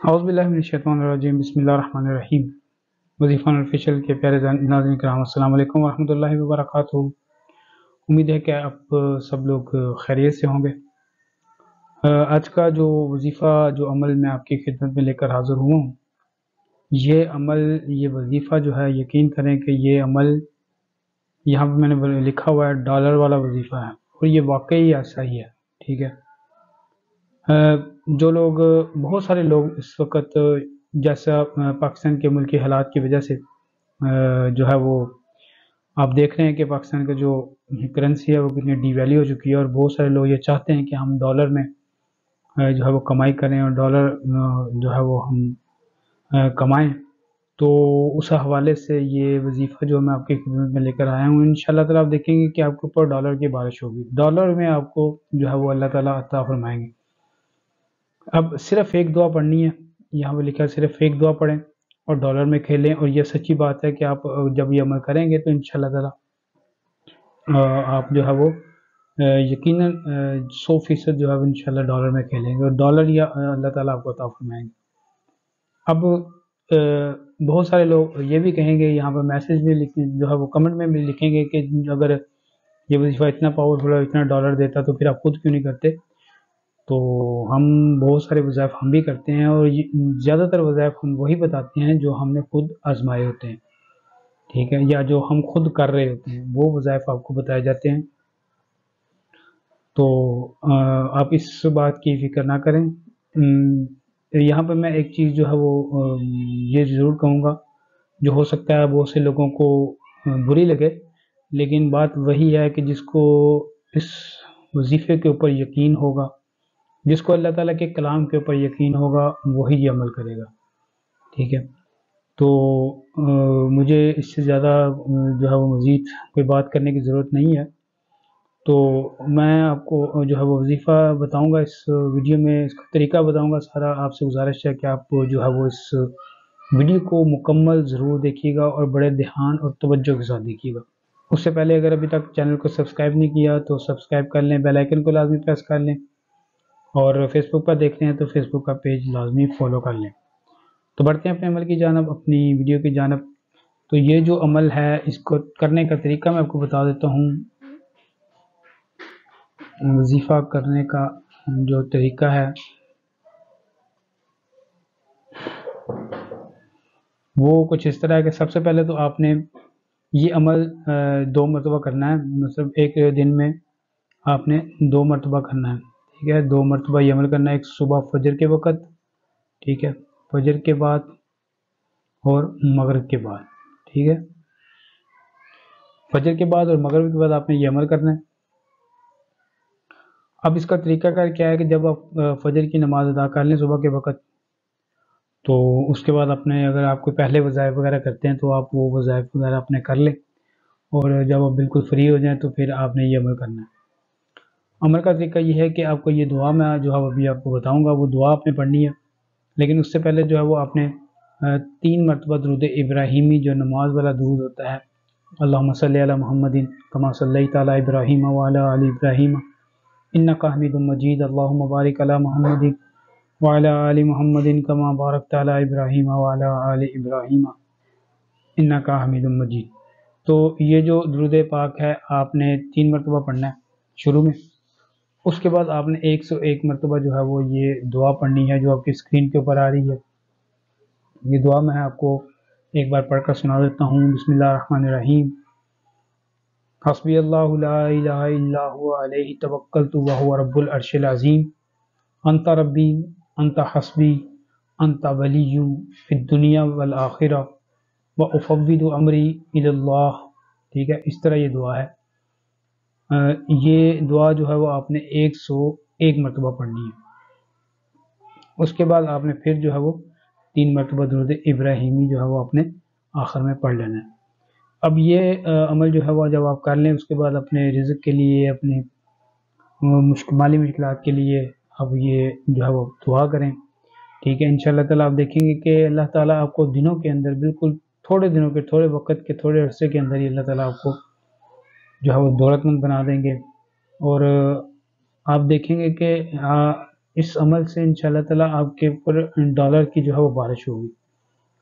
हाउसबिल्लाजीम बसमीम वजीफ़ा ऑफिशियल के प्यारे नाजन कराम अल्लाम वरहमल उम्मीद है कि आप सब लोग खैरियत से होंगे। आज का जो वजीफ़ा, जो अमल मैं आपकी खिदमत में लेकर हाज़िर हुआ हूँ, ये अमल, ये वजीफ़ा जो है, यकीन करें कि ये अमल, यहाँ पर मैंने लिखा हुआ है, डॉलर वाला वजीफ़ा है। और ये वाकई ऐसा ही है, ठीक है? जो लोग, बहुत सारे लोग इस वक्त, जैसा पाकिस्तान के मुल्की हालात की वजह से जो है वो, आप देख रहे हैं कि पाकिस्तान का जो करेंसी है, वो कितनी डीवैल्यू हो चुकी है और बहुत सारे लोग ये चाहते हैं कि हम डॉलर में जो है वो कमाई करें और डॉलर जो है वो हम कमाएँ। तो उस हवाले से ये वजीफ़ा जो मैं आपकी खिदमत में लेकर आया हूँ इन ताला आप देखेंगे कि आपके ऊपर डॉलर की बारिश होगी। डॉलर में आपको जो है वो अल्लाह ताला अता फरमाएँगे। अब सिर्फ़ एक दुआ पढ़नी है। यहाँ पर लिखा है, सिर्फ़ एक दुआ पढ़ें और डॉलर में खेलें और यह सच्ची बात है कि आप जब ये अमल करेंगे तो इन ताला आप जो है वो यकीन सौ फ़ीसद जो है वो इन डॉलर में खेलेंगे और डॉलर या अल्लाह ताला आपको अता फरमाएँगे। अब बहुत सारे लोग ये भी कहेंगे, यहाँ पर मैसेज भी लिख, जो है वो कमेंट में भी लिखेंगे कि अगर ये वजीफा इतना पावरफुल है, इतना डॉलर देता तो फिर आप खुद क्यों नहीं करते? तो हम बहुत सारे वज़ाइफ हम भी करते हैं और ज़्यादातर वज़ाइफ हम वही बताते हैं जो हमने खुद आजमाए होते हैं। ठीक है? या जो हम खुद कर रहे होते हैं, वो वज़ायफ आपको बताए जाते हैं। तो आप इस बात की फ़िक्र ना करें। यहाँ पर मैं एक चीज़ जो है वो ये ज़रूर कहूँगा, जो हो सकता है बहुत से लोगों को बुरी लगे, लेकिन बात वही है कि जिसको इस वजीफ़े के ऊपर यकीन होगा जिसको अल्लाह ताला के कलाम के ऊपर यकीन होगा वही ये अमल करेगा। ठीक है? तो आ, मुझे इससे ज़्यादा जो है वो मज़ीद कोई बात करने की ज़रूरत नहीं है। तो मैं आपको जो है वो वजीफ़ा बताऊँगा इस वीडियो में इसका तरीका बताऊँगा सारा। आपसे गुजारिश है कि आप जो है वो इस वीडियो को मुकम्मल ज़रूर देखिएगा और बड़े ध्यान और तवज्जो के साथ देखिएगा। उससे पहले अगर अभी तक चैनल को सब्सक्राइब नहीं किया तो सब्सक्राइब कर लें बेल आइकन को लाजमी प्रेस कर लें। और फेसबुक पर देख रहे हैं तो फेसबुक का पेज लाजमी फॉलो कर लें। तो बढ़ते हैं अपने अमल की जानब, अपनी वीडियो की जानब। तो ये जो अमल है, इसको करने का तरीका मैं आपको बता देता हूँ। वजीफ़ा करने का जो तरीका है, वो कुछ इस तरह है कि सबसे पहले तो आपने ये अमल दो मरतबा करना है। मतलब एक दिन में आपने दो मरतबा करना है। ठीक है, दो मरतबा ये अमल करना है एक सुबह फजर के वक़्त, ठीक है, फजर के बाद और मगरब के बाद, ठीक है। फजर के बाद और मगरब के बाद आपने ये अमल करना है। अब इसका तरीका कार क्या है कि जब आप फजर की नमाज़ अदा कर लें सुबह के वक़्त तो उसके बाद अपने अगर आप कोई पहले वज़ायफ वगैरह करते हैं तो आप वो वज़ाइफ वगैरह अपने कर लें। और जब आप बिल्कुल फ्री हो जाएँ तो फिर आपने ये अमल करना है। अमल का तरीका ये है कि आपको ये दुआ मैं जो है अभी आपको बताऊँगा, वो दुआ आपने पढ़नी है। लेकिन उससे पहले जो है वो आपने तीन मरतबा दरूद इब्राहिमी जो नमाज़ वाला दरूद होता है अल्लाह सल महमदिन कमा सल इब्राहिम वाला अली इब्राहिम इन्ना मजीद अल्लाह मुबारक अला महमदिन वाला महमदिन कमा बारक ताला इब्राहिम वाला अली इब्राहिम इन्ना हमीद मजीद। तो ये जो दरूद पाक है, आपने तीन मरतबा पढ़ना है शुरू में। उसके बाद आपने 101 मरतबा जो है वो ये दुआ पढ़नी है जो आपकी स्क्रीन के ऊपर आ रही है। ये दुआ मैं आपको एक बार पढ़कर सुना देता हूँ। बिसमीम हसबी अल्लाह तवक्ल तो वह रब्बुल अर्शिल अज़ीम। अंता रब्बी, अंता हसबी, अंता वली दुनिया वल आखिर। व उफ़विद अमरी ठीक है, इस तरह ये दुआ है। ये दुआ जो है वो आपने एक सौ एक मरतबा पढ़नी है। उसके बाद आपने फिर जो है वो तीन मरतबा दरुद इब्राहिमी जो है वो अपने आखिर में पढ़ लेना है। अब ये अमल जो है वो जब आप कर लें, उसके बाद अपने रिज़्क के लिए, अपने माली मुश्किल के लिए अब ये जो है वो दुआ करें। ठीक है इन ताला आप देखेंगे कि अल्लाह ताला आपको दिनों के अंदर, बिल्कुल थोड़े दिनों के, थोड़े वक्त के, थोड़े अरसे के अंदर ही अल्लाह ताला आपको जो है वो दौलतमंद बना देंगे। और आप देखेंगे कि इस अमल से इन ताला आपके ऊपर डॉलर की जो है वो बारिश होगी।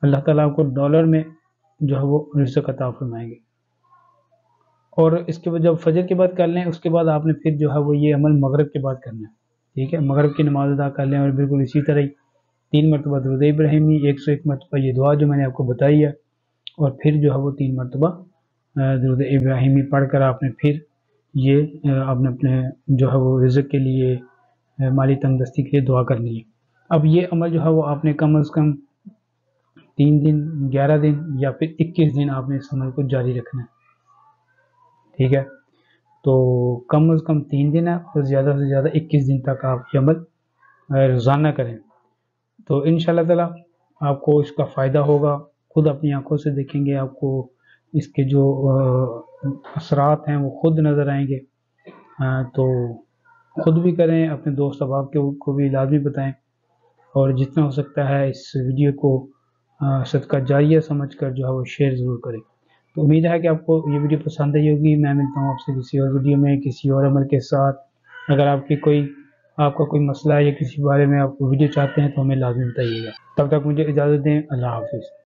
अल्लाह ताला आपको डॉलर में जो है वो रिजक अता फरमाएँगे। और इसके बाद जब फजर की बात कर लें, उसके बाद आपने फिर जो है वो ये अमल मगरब के बाद करना है। ठीक है? मगरब की नमाज़ अदा कर लें और बिल्कुल इसी तरह ही तीन मरतबा दरुद इब्राहिमी, एक सौ एक मरतबा ये दुआ जो मैंने आपको बताई है, और फिर जो है वो तीन मरतबा दरुद इब्राहिमी पढ़ कर आपने फिर ये आपने अपने जो है वो रिज़क के लिए माली तंदस्ती के लिए दुआ करनी है अब ये अमल जो है वो आपने कम अज़ कम तीन दिन, ग्यारह दिन या फिर इक्कीस दिन आपने इस अमल को जारी रखना है। ठीक है? तो कम अज़ कम तीन दिन है और ज़्यादा से ज़्यादा इक्कीस दिन तक आप ये अमल रोज़ाना करें। तो इन ताला आपको इसका फ़ायदा होगा। खुद अपनी आँखों से देखेंगे आपको इसके जो असरात हैं, वो खुद नज़र आएँगे। तो खुद भी करें, अपने दोस्त अहबाब के, को भी लाजमी बताएँ। और जितना हो सकता है इस वीडियो को सदका जारिया समझ कर जो है वो शेयर ज़रूर करें। तो उम्मीद है कि आपको ये वीडियो पसंद आई होगी। मैं मिलता हूँ आपसे किसी और वीडियो में, किसी और अमल के साथ। अगर आपकी कोई, आपका कोई मसला या किसी बारे में आप वीडियो चाहते हैं तो हमें लाजमी बताइएगा। तब तक मुझे इजाज़त दें। अल्लाह हाफिज़।